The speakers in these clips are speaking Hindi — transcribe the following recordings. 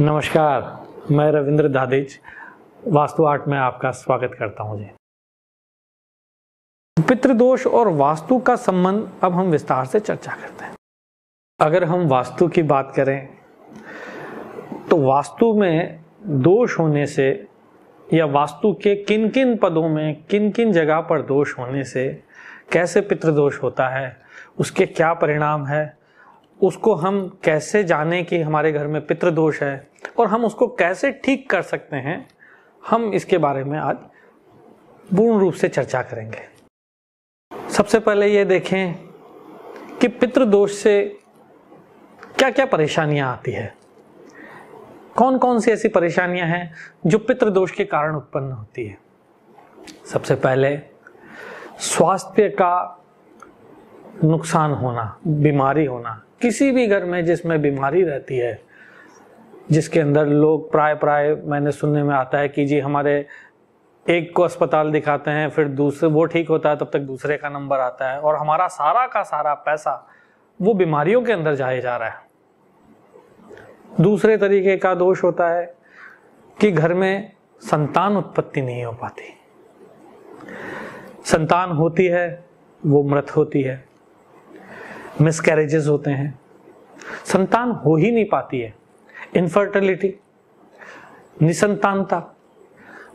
नमस्कार, मैं रविंद्र दादेज, वास्तु आर्ट में आपका स्वागत करता हूँ जी। पितृदोष और वास्तु का संबंध अब हम विस्तार से चर्चा करते हैं। अगर हम वास्तु की बात करें तो वास्तु में दोष होने से या वास्तु के किन किन पदों में किन किन जगह पर दोष होने से कैसे पितृदोष होता है, उसके क्या परिणाम है उसको हम कैसे जाने कि हमारे घर में पितृदोष है और हम उसको कैसे ठीक कर सकते हैं, हम इसके बारे में आज पूर्ण रूप से चर्चा करेंगे। सबसे पहले ये देखें कि पितृदोष से क्या क्या परेशानियाँ आती है। कौन कौन सी ऐसी परेशानियाँ हैं जो पितृदोष के कारण उत्पन्न होती है? सबसे पहले, स्वास्थ्य का नुकसान होना, बीमारी होना। किसी भी घर में जिसमें बीमारी रहती है, जिसके अंदर लोग प्राय प्राय मैंने सुनने में आता है कि जी हमारे एक को अस्पताल दिखाते हैं, फिर दूसरे, वो ठीक होता है, तब तक दूसरे का नंबर आता है और हमारा सारा का सारा पैसा वो बीमारियों के अंदर जाए जा रहा है। दूसरे तरीके का दोष होता है कि घर में संतान उत्पत्ति नहीं हो पाती। संतान होती है, वो मृत होती है। मिसकैरेजेस होते हैं। संतान हो ही नहीं पाती है। इनफर्टिलिटी निसंतानता,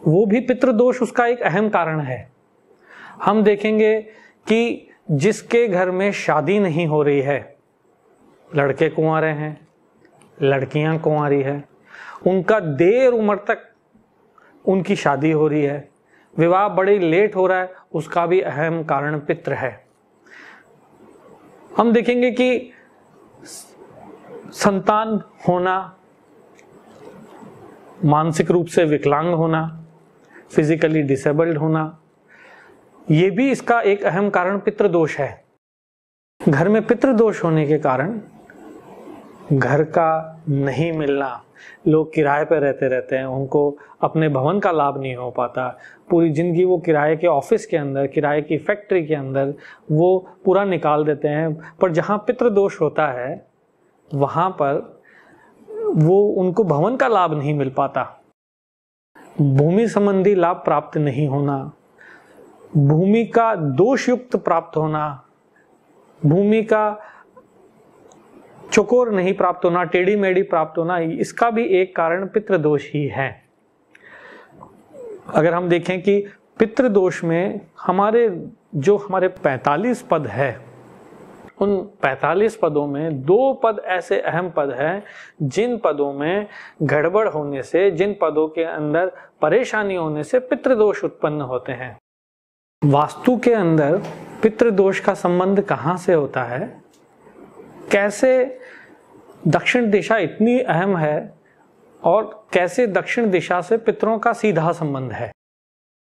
वो भी पितृदोष उसका एक अहम कारण है। हम देखेंगे कि जिसके घर में शादी नहीं हो रही है, लड़के कुंवारे हैं, लड़कियाँ कुंवारी है, उनका देर उम्र तक उनकी शादी हो रही है, विवाह बड़ी लेट हो रहा है, उसका भी अहम कारण पित्र है। हम देखेंगे कि संतान होना, मानसिक रूप से विकलांग होना फिजिकली डिसेबल्ड होना यह भी इसका एक अहम कारण पितृदोष है। घर में पितृदोष होने के कारण घर का नहीं मिलना लोग किराए पर रहते रहते हैं, उनको अपने भवन का लाभ नहीं हो पाता। पूरी ज़िंदगी वो किराए के ऑफ़िस के अंदर, किराए की फैक्ट्री के अंदर वो पूरा निकाल देते हैं। पर जहाँ पितृदोष होता है, वहाँ पर वो उनको भवन का लाभ नहीं मिल पाता। भूमि संबंधी लाभ प्राप्त नहीं होना, भूमि का दोषयुक्त प्राप्त होना, भूमि का चकोर नहीं प्राप्त होना टेढ़ी मेढ़ी प्राप्त होना, इसका भी एक कारण पितृदोष ही है। अगर हम देखें कि पितृदोष में हमारे, जो हमारे 45 पद है, उन 45 पदों में दो पद ऐसे अहम पद हैं, जिन पदों में गड़बड़ होने से, जिन पदों के अंदर परेशानी होने से पितृदोष उत्पन्न होते हैं। वास्तु के अंदर पितृदोष का संबंध कहाँ से होता है? कैसे दक्षिण दिशा इतनी अहम है और कैसे दक्षिण दिशा से पितरों का सीधा संबंध है?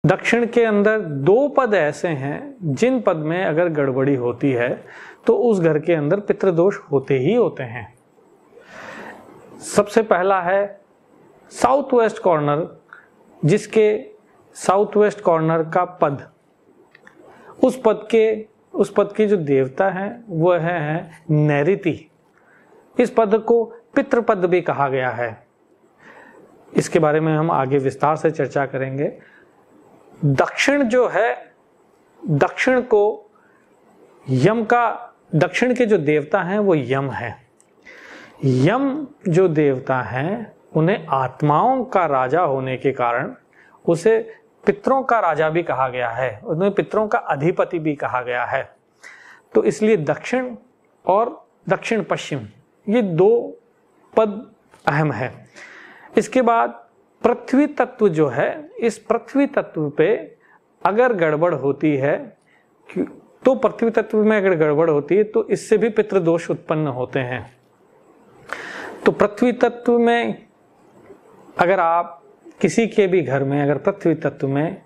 दक्षिण के अंदर दो पद ऐसे हैं, जिन पद में अगर गड़बड़ी होती है तो उस घर के अंदर पितृदोष होते ही होते हैं। सबसे पहला है साउथ वेस्ट कॉर्नर, जिसके साउथ वेस्ट कॉर्नर का पद, उस पद के उस पद के जो देवता हैं वह है, है नैरिति इस पद को पितृपद भी कहा गया है। इसके बारे में हम आगे विस्तार से चर्चा करेंगे। दक्षिण जो है दक्षिण को यम का दक्षिण के जो देवता हैं वो यम है। यम जो देवता हैं उन्हें आत्माओं का राजा होने के कारण उसे पितरों का राजा भी कहा गया है, उन्हें पितरों का अधिपति भी कहा गया है। तो इसलिए दक्षिण और दक्षिण पश्चिम, ये दो पद अहम है। इसके बाद पृथ्वी तत्व जो है, इस पृथ्वी तत्व पे अगर गड़बड़ होती है तो पृथ्वी तत्व में अगर गड़बड़ होती है तो इससे भी पितृदोष उत्पन्न होते हैं। तो पृथ्वी तत्व में अगर आप किसी के भी घर में, अगर पृथ्वी तत्व में,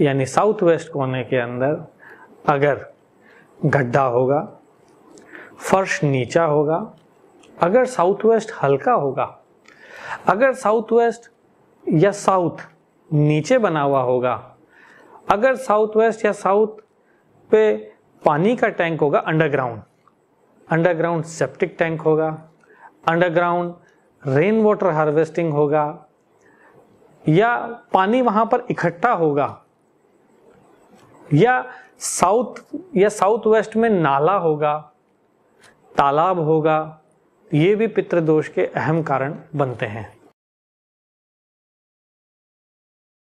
यानी साउथ वेस्ट कोने के अंदर अगर गड्ढा होगा, फर्श नीचा होगा, अगर साउथ वेस्ट हल्का होगा, अगर साउथ वेस्ट या साउथ नीचे बना हुआ होगा, अगर साउथ वेस्ट या साउथ पे पानी का टैंक होगा, अंडरग्राउंड अंडरग्राउंड सेप्टिक टैंक होगा, अंडरग्राउंड रेन वाटर हार्वेस्टिंग होगा या पानी वहाँ पर इकट्ठा होगा, या साउथ या साउथ वेस्ट में नाला होगा, तालाब होगा, ये भी पितृदोष के अहम कारण बनते हैं।